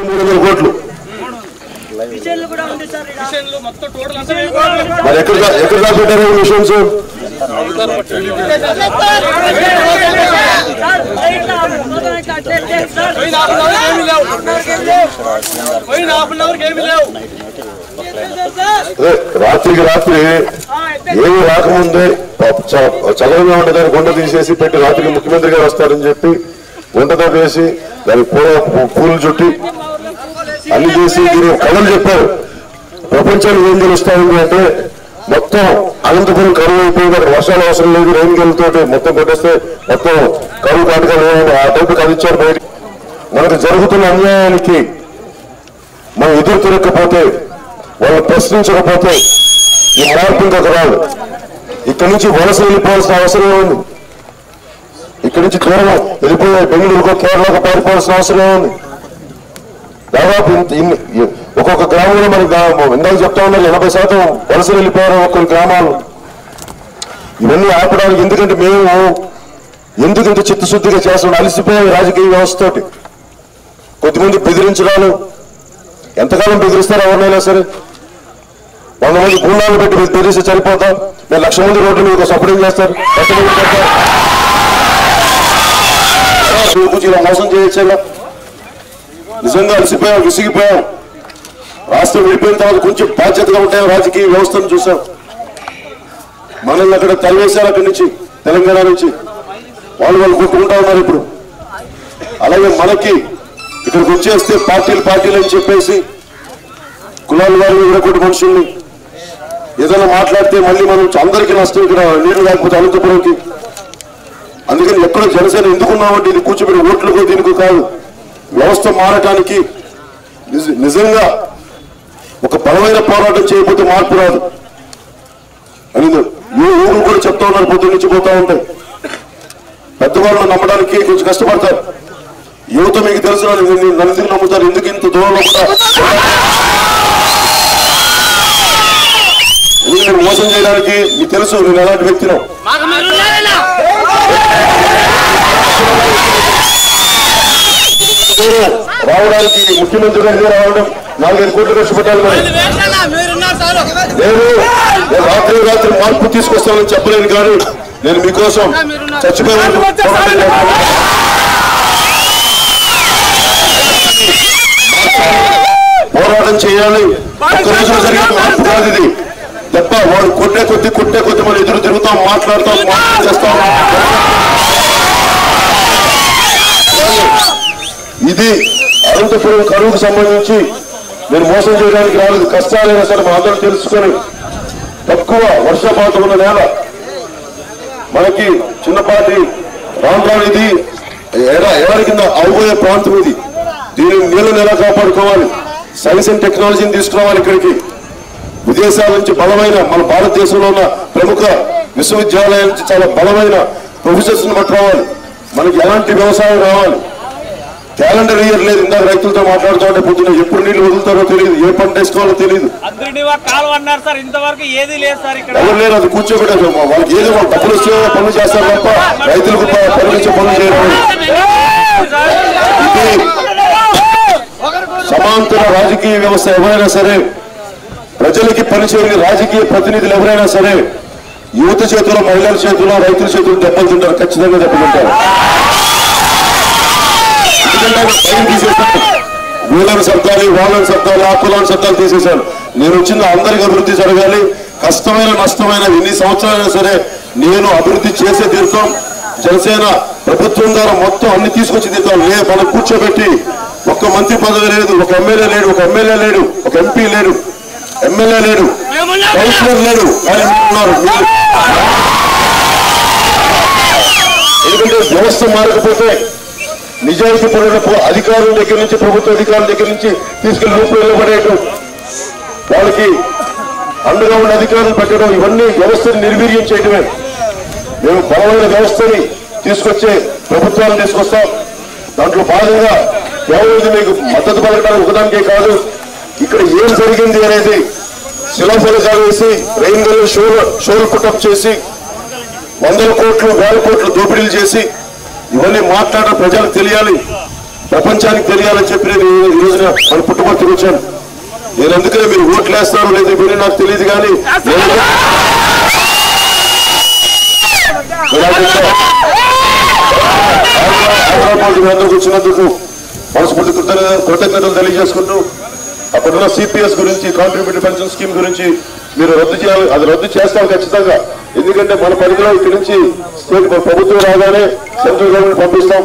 మూడు వందల కోట్లు. విషయంలో కూడా ఉంది సార్ ఈడ. మరి ఎక్కడ ఎక్కడ మిషన్స్ రాత్రికి రాత్రి ఏమి రాకముందే పాప- చ- చదవంగా ఉండేదాన్ని గుంట తీసేసి పెట్టి రాత్రికి ముఖ్యమంత్రి గారు వస్తారని చెప్పి గుంటతో వేసి దానికి పూల పూలు చుట్టి అన్ని చేసి మీరు కథలు చెప్పారు. ప్రపంచానికి ఏం తెలుస్తాయి అంటే మొత్తం అనంతపురం కరువు అయిపోయింది. అక్కడ వర్షాలు అవసరం లేదు రైన్ గెలుతోటి మొత్తం కొట్టేస్తే మొత్తం కరువు కాటకాలు ఆ టైపు కథ ఇచ్చారు బయట మనకు జరుగుతున్న అన్యాయానికి మనం ఎదురు తిరగకపోతే వాళ్ళు ప్రశ్నించకపోతే ఈ మార్పు ఇంకొక రాదు. ఇక్కడి నుంచి వలస వెళ్ళిపోవాల్సిన అవసరం ఉంది ఇక్కడి నుంచి దూరం వెళ్ళిపోయి బెంగళూరుకో కేరళకు పారిపోవాల్సిన అవసరం ఉంది దాదాపు ఇంత- ఇన్ని- ఒక్కొక్క గ్రామంలో మనకి ఇందాక చెప్తా ఉన్నారు ఎనభై శాతం వలస వెళ్ళిపోయారు ఒక్కొక్క గ్రామాలు. ఇవన్నీ ఆపడానికి ఎందుకంటే మేము ఎందుకు ఇంత చిత్తశుద్ధిగా చేస్తున్నాం? అలసిపోయే రాజకీయ వ్యవస్థతోటి. కొద్దిమంది బెదిరించడాలు. ఎంతకాలం బెదిరిస్తారు ఎవరినైనా సరే. వంద మంది గుండాలు పెట్టి మీరు తెలిసి చనిపోతాం మీరు లక్ష మంది రోడ్లు మీకు సపోర్ట్ చేస్తారు. ఎంతమంది మోసం చేయొచ్చేలా నిజంగా అలసిపోయాం విసిగిపోయాం. రాష్ట్రం విడిపోయిన తర్వాత కొంచెం బాధ్యతగా ఉంటాయి రాజకీయ వ్యవస్థను చూసాం మనల్ని అక్కడ తరివేశారు అక్కడి నుంచి తెలంగాణ నుంచి. వాళ్ళు వాళ్ళు కొట్టుకుంటా ఉన్నారు ఇప్పుడు. అలాగే మనకి ఇక్కడికి వచ్చేస్తే పార్టీలు పార్టీలు అని చెప్పేసి కులాల వారిని విడగొట్టి మనుషుల్ని. ఏదైనా మాట్లాడితే మళ్ళీ మనం అందరికీ నష్టం ఇక్కడ నీళ్ళు లేకపోతే అనంతపురంకి. అందుకని ఎక్కడ జనసేన ఎందుకున్నామంటే ఇది కూర్చోబెట్టి ఓట్లకు దీనికి కాదు. వ్యవస్థ మారటానికి నిజంగా ఒక బలమైన పోరాటం చేయకపోతే మార్పు రాదు. అని ఏ ఊరు కూడా చెప్తా ఉన్నారు పొద్దు నుంచి పోతా ఉంటాయి పెద్దవాళ్ళు నమ్మడానికి కొంచెం కష్టపడతారు. యువత మీకు తెలుసు నలుగురు నమ్ముతారు? ఎందుకు ఇంత దూరం నమ్ముతారు? నేను మోసం చేయడానికి మీకు తెలుసు నేను ఎలాంటి వ్యక్తినో రావడానికి ముఖ్యమంత్రి గారికి రావడం నాలుగైదు కోట్లు ఖర్చు పెట్టాలి మరి. నేను రాత్రి రాత్రి మార్పు తీసుకొస్తానని చెప్పలేను కానీ నేను మీకోసం చచ్చిపోయే వరకు పోరాటం చేయాలి. ఒక్క రోజులో మార్పు కాదు ఇది. తప్ప వాడు కొట్టే కొద్ది కొట్టే కొద్ది మనం ఎదురు తిరుగుతాం మాట్లాడతాం చేస్తాం. ఇది అనంతపురం కరువుకు సంబంధించి నేను మోసం చేయడానికి రాలేదు. కష్టాలైనా సరే మా అందరూ తెలుసుకొని తక్కువ వర్షపాతం ఉన్న నేల మనకి చిన్నపాటి ప్రాంతాలు ఇది. ఎవరి కింద అవబోయే ప్రాంతం ఇది. దీనిని నీళ్ళని ఎలా కాపాడుకోవాలి? సైన్స్ అండ్ టెక్నాలజీని తీసుకురావాలి ఇక్కడికి. విదేశాల నుంచి బలమైన మన భారతదేశంలో ఉన్న ప్రముఖ విశ్వవిద్యాలయాల నుంచి చాలా బలమైన ప్రొఫెసర్స్ని పట్టుకోవాలి మనకి ఎలాంటి వ్యవసాయం రావాలి? క్యాలెండర్ ఇయర్ లేదు ఇందాక రైతులతో మాట్లాడుతూ ఉంటే పొద్దున ఎప్పుడు నీళ్ళు వదులుతారో తెలియదు ఏ పంట వేసుకోవాలో తెలియదు. అద్రినివా కాలువ అన్నారు సార్ ఇంతవరకు ఏది లేదు సార్ ఇక్కడ. ఎవరు లేరు అది కూర్చోబెట్టారు వాళ్ళకి ఏదో వాళ్ళు డబ్బులు వస్తే పనులు చేస్తారు తప్ప రైతులకు పనులు ఇచ్చే పనులు చేయరు. ఇది సమాంతర రాజకీయ వ్యవస్థ ఎవరైనా సరే ప్రజలకి పనిచేయని రాజకీయ ప్రతినిధులు ఎవరైనా సరే యువత చేతిలో మహిళల చేతిలో రైతుల చేతిలో దెబ్బలు తింటారు ఖచ్చితంగా దెబ్బతింటారు ఎందుకంటే ఆయన భయం వీళ్ళని సర్దాలి వాళ్ళని సర్దాలి ఆ కులాన్ని సర్దాలు తీసేశారు. నేను వచ్చింది అందరికి అభివృద్ధి జరగాలి. కష్టమైన నష్టమైన ఎన్ని సంవత్సరాలైనా సరే నేను అభివృద్ధి చేసే తీర్థం జనసేన ప్రభుత్వం ద్వారా మొత్తం అన్ని తీసుకొచ్చి తీర్థం లే మనం కూర్చోబెట్టి ఒక్క మంత్రి పదవి లేదు ఒక ఎమ్మెల్యే లేడు ఒక ఎమ్మెల్యే లేడు ఒక ఎంపీ లేడు ఎమ్మెల్యే లేడు కౌన్సిలర్ లేడు ఎందుకంటే వ్యవస్థ మారకపోతే నిజాయితీ పడిన అధికారుల దగ్గర నుంచి ప్రభుత్వ అధికారుల దగ్గర నుంచి తీసుకెళ్ళి రూపాయలు నిలబడేయటం వాళ్ళకి అండగా ఉన్న అధికారులు పెట్టడం ఇవన్నీ వ్యవస్థను నిర్వీర్యం చేయడమే మేము బలమైన వ్యవస్థని తీసుకొచ్చే ప్రభుత్వాన్ని తీసుకొస్తాం. దాంట్లో భాగంగా కేవలం మీకు మద్దతు పలకడానికి ఒకదానికే కాదు ఇక్కడ ఏం జరిగింది అనేది శిలాఫలకాలు వేసి రైన్ గల్లు షోలు షోలు పుట్టప్ చేసి వందల కోట్లు వేల కోట్లు దోపిడీలు చేసి ఇవన్నీ మాట్లాడడం ప్రజలకు తెలియాలి. ప్రపంచానికి తెలియాలని చెప్పి నేను ఈ- రోజున మన పుట్టుబడికి వచ్చాను. నేను అందుకనే మీరు ఓట్లు వేస్తారో లేదో మీరు నాకు తెలియదు కానీ అందరికి వచ్చినందుకు మనస్ఫూర్తి కృతజ్ఞతలు తెలియజేసుకుంటూ అప్పుడున్న సిపిఎస్ గురించి కాంట్రిబ్యూటరీ పెన్షన్ స్కీమ్ గురించి మీరు రద్దు చేయాలి అది రద్దు చేస్తాం ఖచ్చితంగా. ఎందుకంటే మన పరిధిలో ఇక్కడి నుంచి స్టేట్ ప్రభుత్వం రాగానే సెంట్రల్ గవర్నమెంట్ పంపిస్తాం.